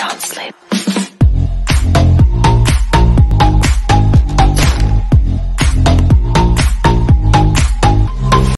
don't sleep.